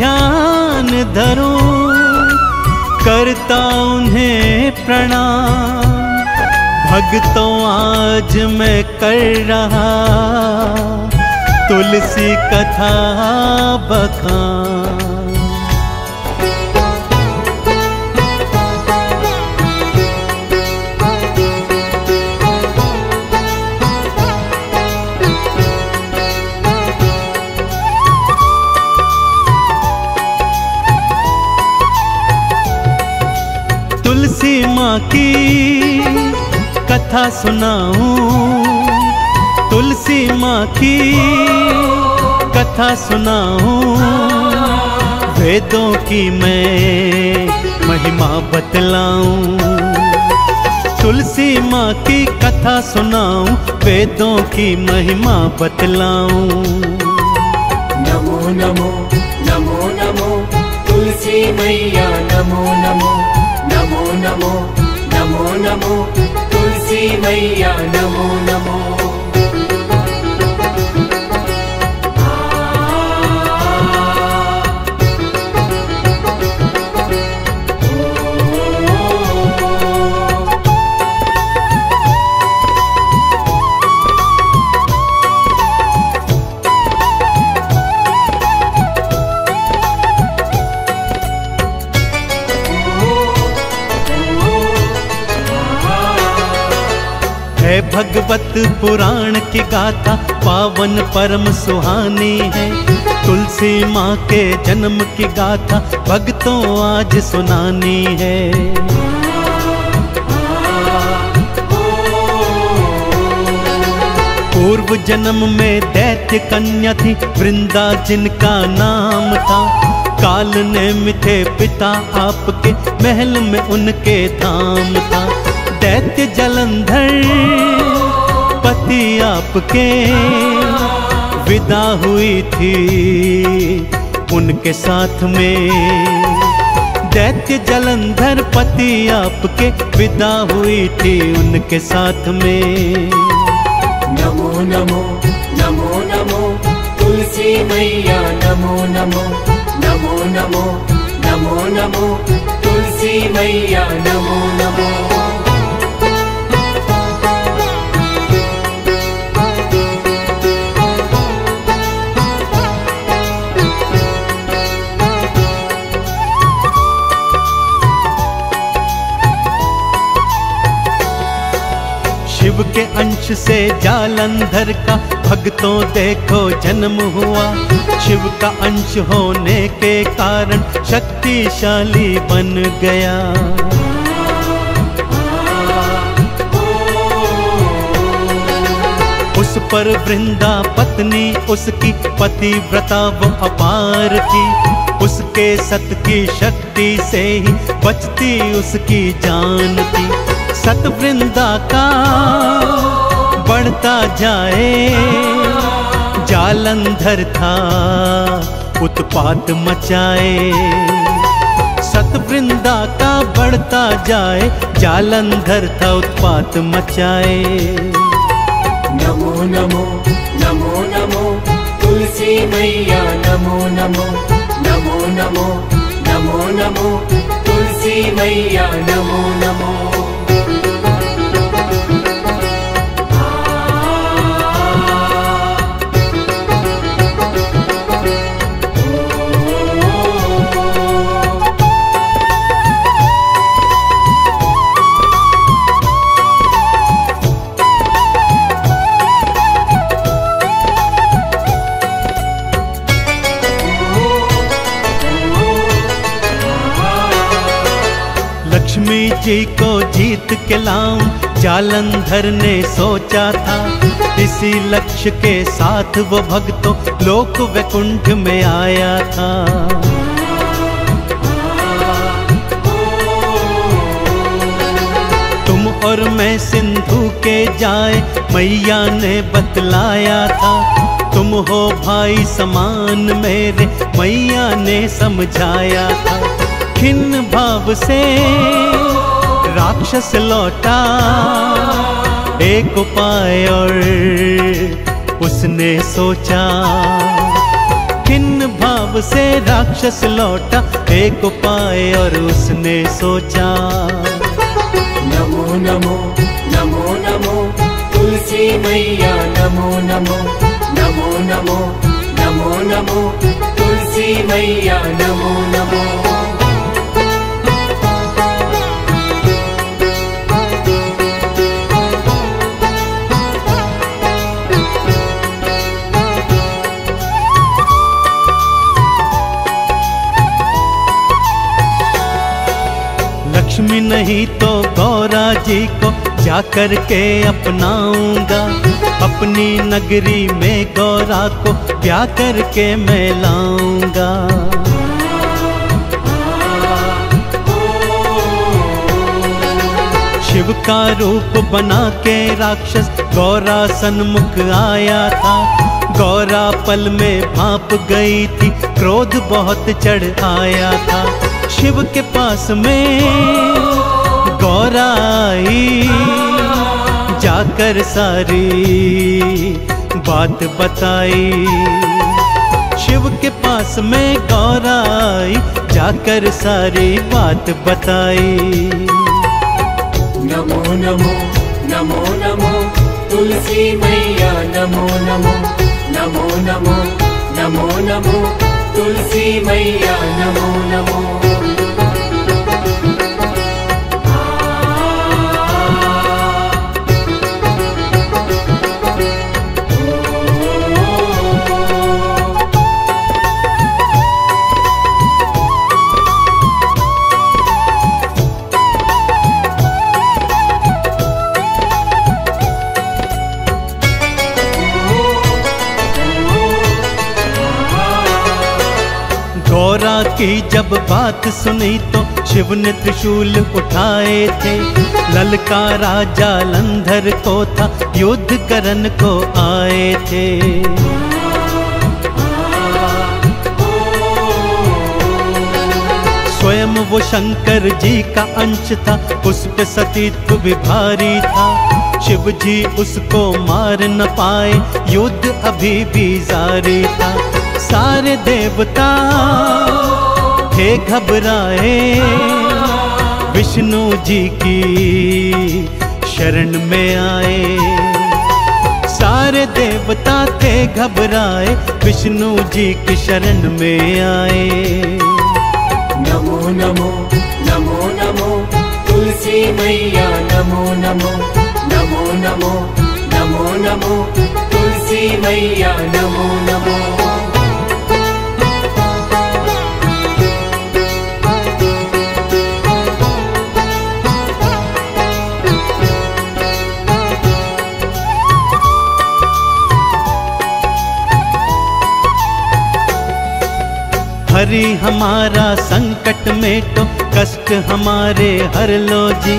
ध्यान धरो करता उन्हें प्रणाम। भक्तों आज मैं कर रहा तुलसी कथा बखान। तुलसी माँ की कथा सुनाऊं। तुलसी माँ की कथा सुनाऊं। वेदों की मैं महिमा बतलाऊं। तुलसी माँ की कथा सुनाऊं। वेदों की महिमा बतलाऊं। नमो नमो नमो नमो। तुलसी मैया, नमो नमो। नमो नमो नमो नमो तुलसी मैया नमो नमो भगवत पुराण की गाथा पावन परम सुहानी है। तुलसी माँ के जन्म की गाथा भक्तों आज सुनानी है। पूर्व जन्म में दैत्य कन्या थी, वृंदा जिनका नाम था। काल ने मिथे पिता आपके महल में उनके धाम था। दैत्य जलंधर, पति आपके, विदा हुई थी उनके साथ में। दैत्य जलंधर, पति आपके, विदा हुई थी उनके साथ में। नमो नमो नमो नमो, तुलसी मैया, नमो नमो नमो नमो नमो नमो, तुलसी मैया, नमो नमो। के अंश से जालंधर का भक्तों देखो जन्म हुआ। शिव का अंश होने के कारण शक्तिशाली बन गया। उस पर वृंदा पत्नी, उसकी पतिव्रता वो अपार थी उसके सत की शक्ति से ही बचती उसकी जान थी सत वृंदा का जाए। जालंधर था, उत्पात मचाए। सत वृंदा का बढ़ता जाए, जालंधर था, उत्पात मचाए। नमो नमो नमो नमो, तुलसी मैया, नमो नमो नमो नमो नमो नमो, तुलसी मैया, नमो नमो। लक्ष्मी जी को जीत के लाऊं, जालंधर ने सोचा था। इसी लक्ष्य के साथ वो भक्तों लोक वैकुंठ में आया था। तुम और मैं सिंधु के जाए, मैया ने बतलाया था। तुम हो भाई समान मेरे, मैया ने समझाया था। खिन्न भाव से राक्षस लौटा। एक उपाय और उसने सोचा। खिन्न भाव से राक्षस लौटा। एक उपाय और उसने सोचा। नमो नमो नमो नमो, तुलसी मैया, नमो नमो नमो नमो नमो नमो, तुलसी मैया, नमो नमो। गौरा जी को जाकर के अपनाऊँगा? अपनी नगरी में गौरा को ब्याह करके मैं लाऊँगा? शिव का रूप बना के राक्षस गौरा सन्मुख आया था। गौरा पल में भाप गई थी, क्रोध बहुत चढ़ आया था। शिव के पास में गौरा आई जाकर सारी बात बताई। शिव के पास में गौराई, जाकर सारी बात बताई। नमो नमो नमो नमो, तुलसी मैया, नमो नमो नमो नमो नमो नमो, तुलसी मैया, नमो नमो। की जब बात सुनी तो शिव ने त्रिशूल उठाए थे। ललकारा जालंधर को था युद्ध करन को आए थे। स्वयं वो शंकर जी का अंश था, उस पे सतीत्व भी भारी था। शिव जी उसको मार न पाए, युद्ध अभी भी जारी था। सारे देवता थे घबराए। विष्णु जी की शरण में आए। सारे देवता थे घबराए। विष्णु जी की शरण में आए। नमो नमो नमो नमो, तुलसी मैया, नमो नमो नमो नमो नमो नमो, तुलसी मैया, नमो नमो। हरि हमारा संकट में तो कष्ट हमारे हर लो जी।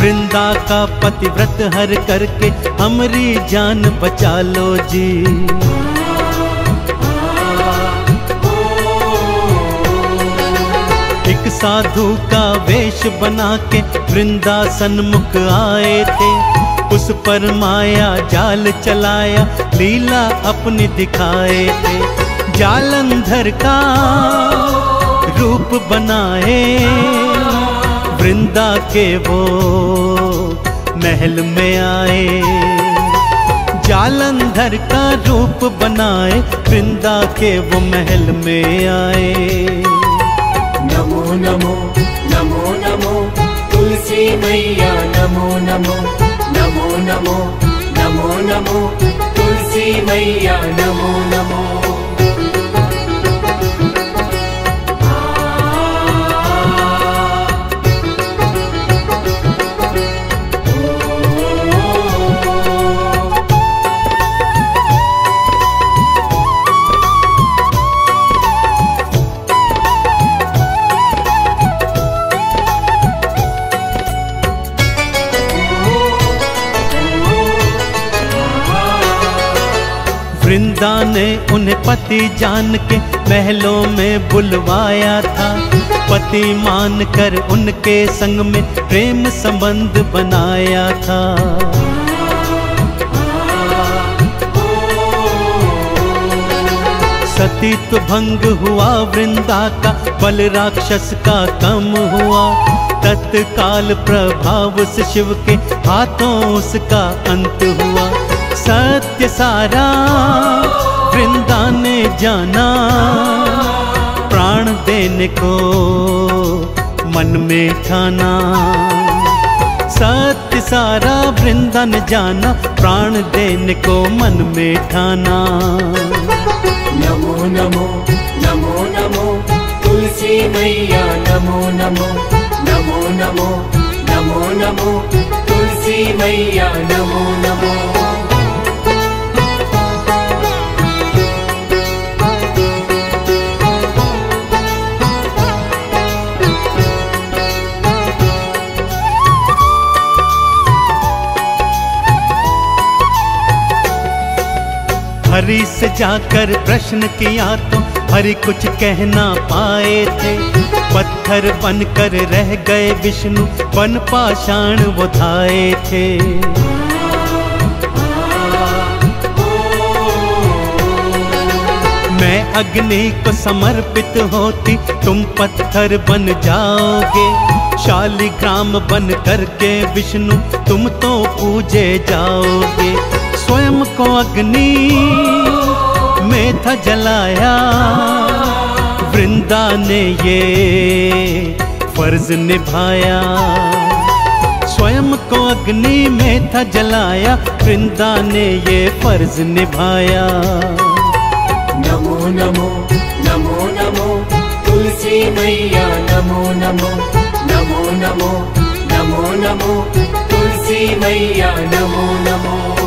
वृंदा का पतिव्रत हर करके हमारी जान बचा लो जी। एक साधु का वेश बना के वृंदा सन्मुख आए थे। उस पर माया जाल चलाया, लीला अपनी दिखाए थे। जालंधर का रूप बनाए, वृंदा के वो महल में आए। जालंधर का रूप बनाए, वृंदा के वो महल में आए। नमो नमो नमो नमो, तुलसी मैया, नमो नमो नमो नमो नमो नमो, तुलसी मैया, नमो नमो। वृंदा ने उन्हें पति जान के महलों में बुलवाया था। पति मान कर उनके संग में प्रेम संबंध बनाया था। सतीत्व भंग हुआ, वृंदा का बल राक्षस का कम हुआ। तत्काल प्रभाव से शिव के हाथों उसका अंत हुआ। सत्य सारा, वृंदा ने जाना। प्राण देने को मन में ठाना। सत्य सारा वृंदन जाना। प्राण देने को मन में ठाना। नमो नमो नमो नमो, तुलसी मैया, नमो नमो नमो नमो नमो नमो, तुलसी मैया, नमो नमो। हरि से जाकर प्रश्न किया तो हरि कुछ कहना पाए थे। पत्थर बनकर रह गए विष्णु बन पाषाण वो धाए थे। मैं अग्नि को समर्पित होती, तुम पत्थर बन जाओगे। शालिग्राम बन करके विष्णु, तुम तो पूजे जाओगे। स्वयं को अग्नि में था जलाया। वृंदा ने ये फ़र्ज़ निभाया। स्वयं को अग्नि में था जलाया। वृंदा ने ये फ़र्ज़ निभाया। नमो नमो नमो नमो, तुलसी मैया, नमो नमो नमो नमो नमो नमो, तुलसी मैया, नमो नमो।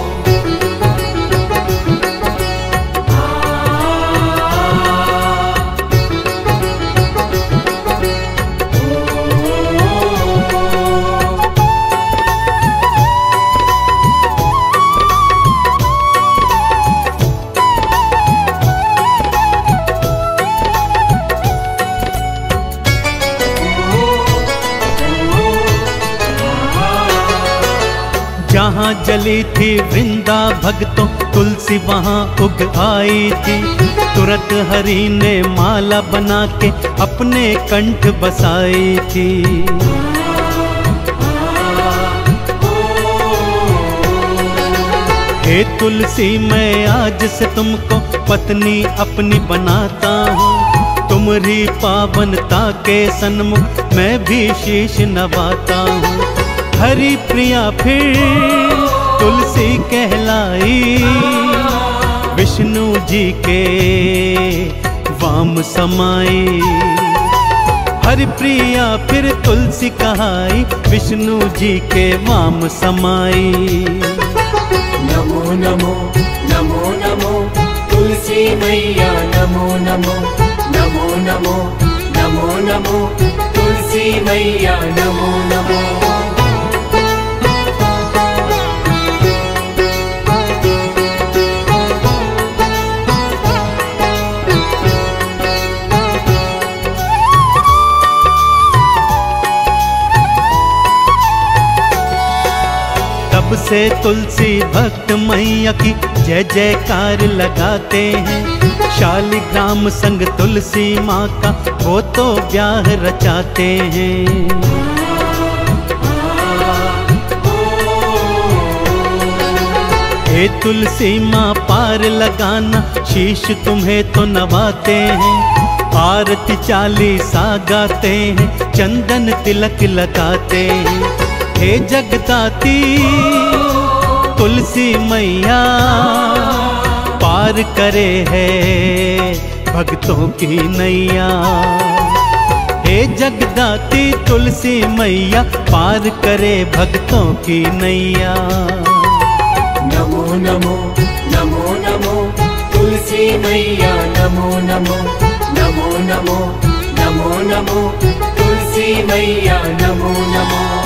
जहाँ जली थी वृंदा भक्तों, तुलसी वहाँ उग आई थी। तुरंत हरि ने माला बना के अपने कंठ बसाई थी। हे तुलसी, मैं आज से तुमको पत्नी अपनी बनाता हूँ। तुम्हारी पावनता के सन्मुख मैं भी शीश नवाता हूँ। हरि प्रिया फिर तुलसी कहलाई। विष्णु जी के वाम समाई। हरि प्रिया फिर तुलसी कहाई। विष्णु जी के वाम समाई। नमो नमो नमो नमो, तुलसी मैया, नमो नमो नमो नमो नमो नमो, तुलसी मैया, नमो नमो। से तुलसी भक्त मैया की जय जयकार लगाते हैं। शालिग्राम संग तुलसी माँ का वो तो ब्याह रचाते हैं। हे तुलसी माँ, पार लगाना, शीश तुम्हें तो नवाते हैं। आरती चालीसा गाते हैं, चंदन तिलक लगाते हैं। हे जगदाती तुलसी मैया पार करे है भक्तों की नैया। हे जगदाती तुलसी मैया, पार करे भक्तों की नैया। नमो नमो नमो नमो, तुलसी मैया, नमो नमो नमो नमो नमो नमो, तुलसी मैया, नमो नमो।